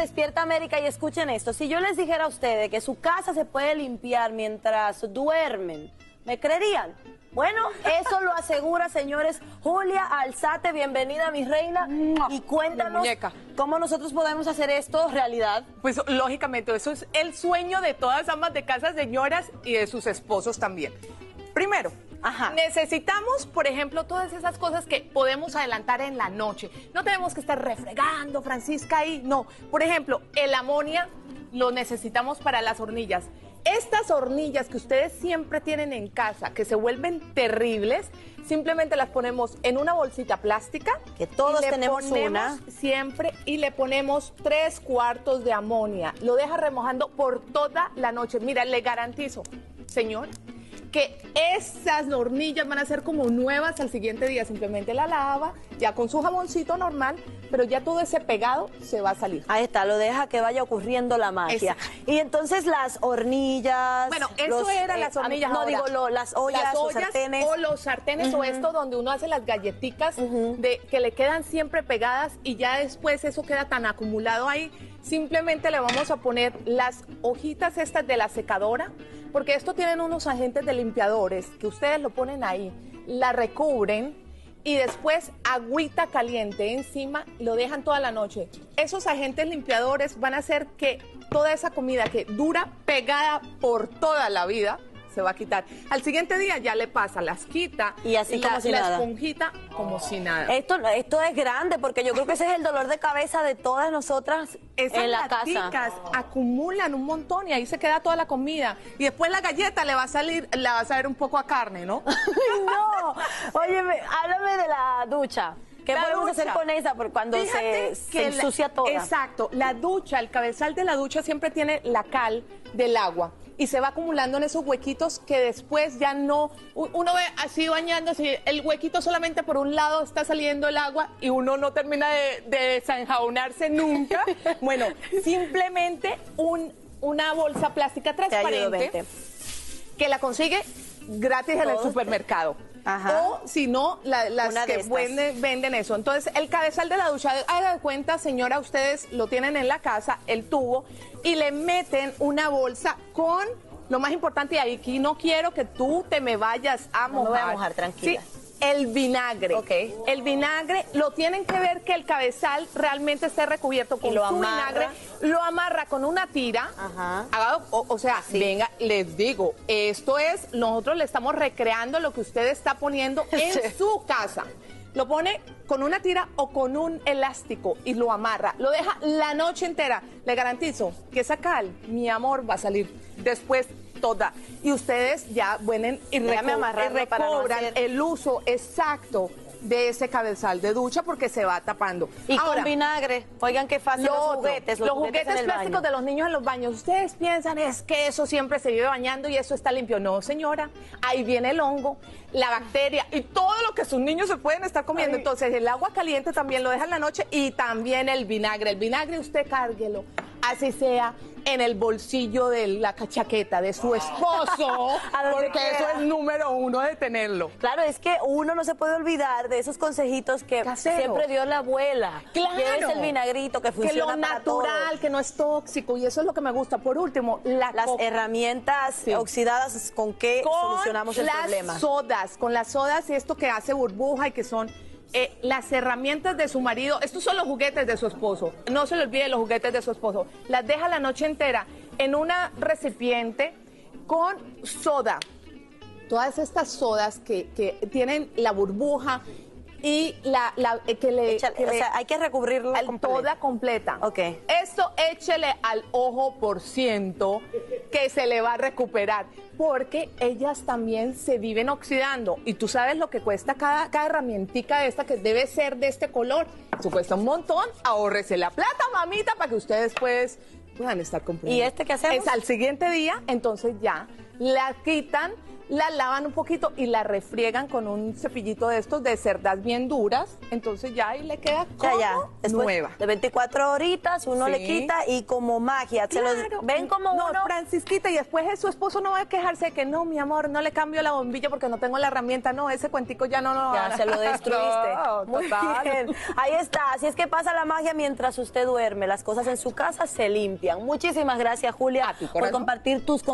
Despierta América y escuchen esto. Si yo les dijera a ustedes que su casa se puede limpiar mientras duermen, ¿me creerían? Bueno, eso lo asegura, señores. Julia Alzate, bienvenida, mi reina. Y cuéntanos cómo nosotros podemos hacer esto realidad. Pues lógicamente, eso es el sueño de todas amas de casa, señoras, y de sus esposos también. Primero, Necesitamos, por ejemplo, todas esas cosas que podemos adelantar en la noche. No tenemos que estar refregando, Francisca, ahí. No. Por ejemplo, el amonia lo necesitamos para las hornillas. Estas hornillas que ustedes siempre tienen en casa, que se vuelven terribles, simplemente las ponemos en una bolsita plástica. Que todos tenemos una. Siempre y le ponemos tres cuartos de amonia. Lo deja remojando por toda la noche. Mira, le garantizo, señor, que esas hornillas van a ser como nuevas al siguiente día. Simplemente la lava, ya con su jaboncito normal, pero ya todo ese pegado se va a salir. Ahí está, lo deja que vaya ocurriendo la magia. Y entonces las hornillas. Bueno, eso era las eh, hornillas. No digo las ollas, los sartenes. O los sartenes o esto donde uno hace las galletitas de que le quedan siempre pegadas y ya después eso queda tan acumulado ahí. Simplemente le vamos a poner las hojitas estas de la secadora porque esto tienen unos agentes de limpiadores que ustedes lo ponen ahí, la recubren y después agüita caliente encima, lo dejan toda la noche. Esos agentes limpiadores van a hacer que toda esa comida que dura pegada por toda la vida, se va a quitar. Al siguiente día ya le pasa, las quita y así la, como si la esponjita como si nada. Esto, esto es grande porque yo creo que ese es el dolor de cabeza de todas nosotras en la casa. acumulan un montón y ahí se queda toda la comida y después la galleta le va a salir, le va a saber un poco a carne, ¿no? no. Oye, háblame de la ducha. ¿Qué podemos hacer con esa por cuando se, se ensucia toda? Exacto, la ducha, el cabezal de la ducha siempre tiene la cal del agua y se va acumulando en esos huequitos que después ya no, uno ve así bañándose, el huequito solamente por un lado está saliendo el agua y uno no termina de, desenjaunarse nunca. bueno, simplemente un, una bolsa plástica transparente que la consigue gratis en el supermercado. O si no, las que venden, eso. Entonces, el cabezal de la ducha, haga de cuenta, señora, ustedes lo tienen en la casa, el tubo, y le meten una bolsa con lo más importante, y aquí no quiero que tú te me vayas a mojar. No voy a mojar, tranquila el vinagre. El vinagre lo tienen que ver que el cabezal realmente esté recubierto con su vinagre. Lo amarra con una tira. Ajá. o, sea, venga, les digo, esto es, nosotros le estamos recreando lo que usted está poniendo en su casa. Lo pone con una tira o con un elástico y lo amarra. Lo deja la noche entera. Le garantizo que esa cal, mi amor, va a salir después toda. Y ustedes ya vuelven y, recobran el uso exacto de ese cabezal de ducha porque se va tapando. Y con vinagre, oigan qué fácil los juguetes, los, juguetes, plásticos de los niños en los baños. Ustedes piensan es que eso siempre se vive bañando y eso está limpio. No, señora, ahí viene el hongo, la bacteria y todo lo que sus niños se pueden estar comiendo. Entonces el agua caliente también lo deja en la noche y también el vinagre. El vinagre usted cárguelo, así sea en el bolsillo de la cachaqueta de su esposo, porque eso es número uno de tenerlo. Claro, es que uno no se puede olvidar de esos consejitos que siempre dio la abuela. Claro. Que es el vinagrito que funciona que lo natural, que no es tóxico y eso es lo que me gusta. Por último, las herramientas oxidadas con que solucionamos el problema. Las sodas, con las sodas y esto que hace burbuja y que son eh, las herramientas de su marido, estos son los juguetes de su esposo, no se le olvide los juguetes de su esposo, las deja la noche entera en una recipiente con soda. Todas estas sodas que, que tienen la burbuja y la, la eh, que le, hay que recubrirla toda completa. Ok. Esto échele al ojo por ciento que se le va a recuperar, porque ellas también se viven oxidando y tú sabes lo que cuesta cada, cada herramientica esta que debe ser de este color. Eso cuesta un montón, ahórrese la plata, mamita, para que ustedes pues, puedan estar comprando. ¿Y este qué hacemos? Es al siguiente día, entonces ya la quitan, la lavan un poquito y la refriegan con un cepillito de estos de cerdas bien duras. Entonces ya ahí le queda como ya. Nueva. De 24 horitas uno le quita y como magia. Se los- Claro. ven como no, uno. Francisquita, y después su esposo no va a quejarse de que no, mi amor, no le cambio la bombilla porque no tengo la herramienta. No, ese cuentico ya no lo Ya se lo destruiste. No, Muy total. bien. Ahí está. Así es que pasa la magia mientras usted duerme. Las cosas en su casa se limpian. Muchísimas gracias, Julia, por corazón. compartir tus consejos.